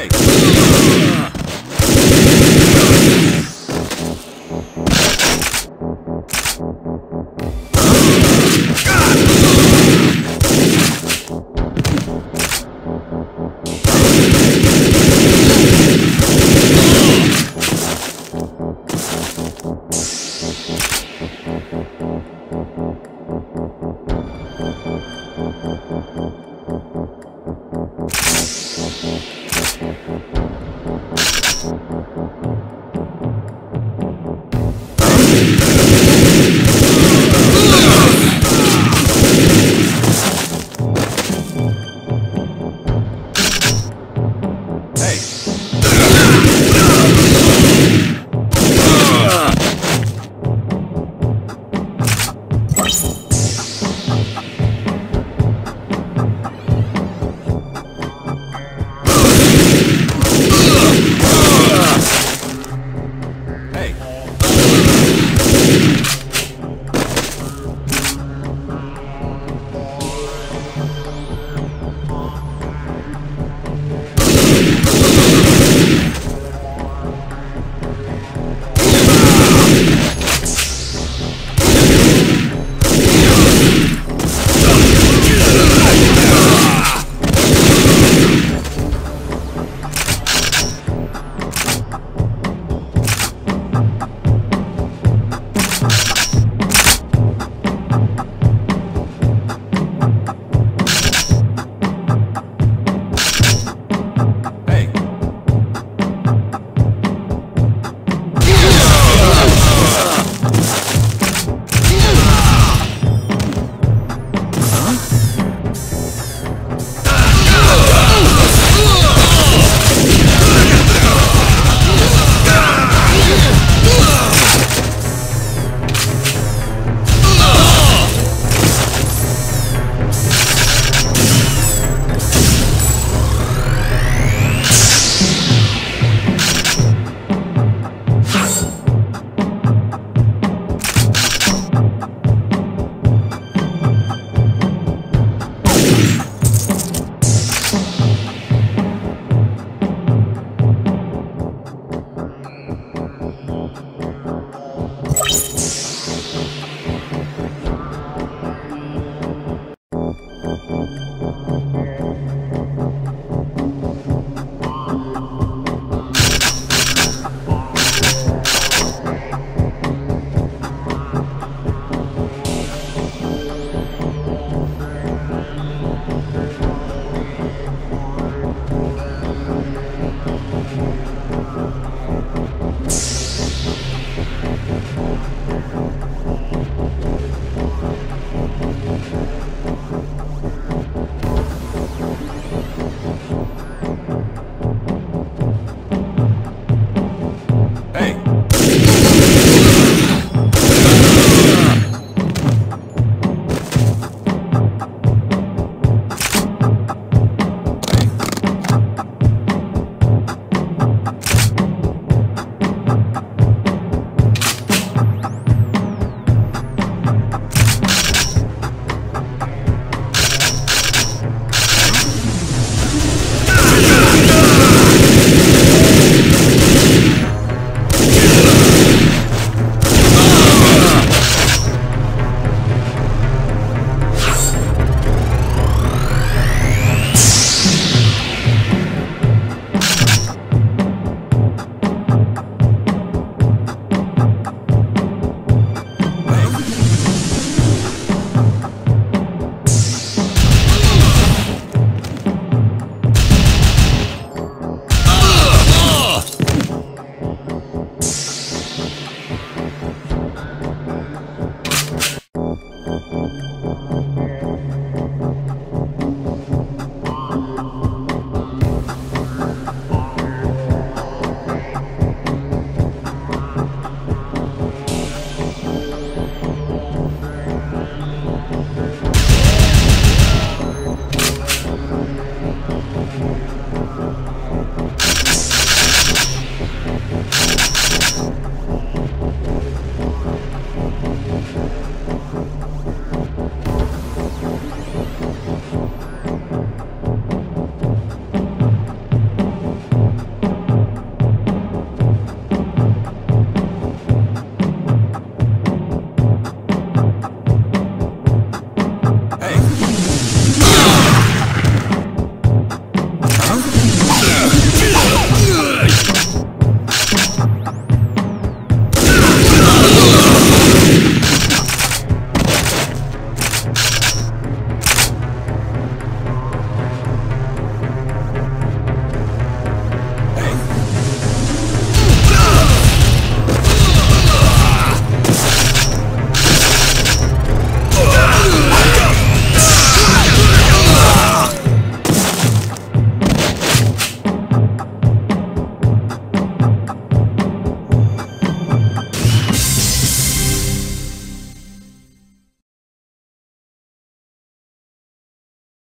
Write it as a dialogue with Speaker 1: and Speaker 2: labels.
Speaker 1: Hey.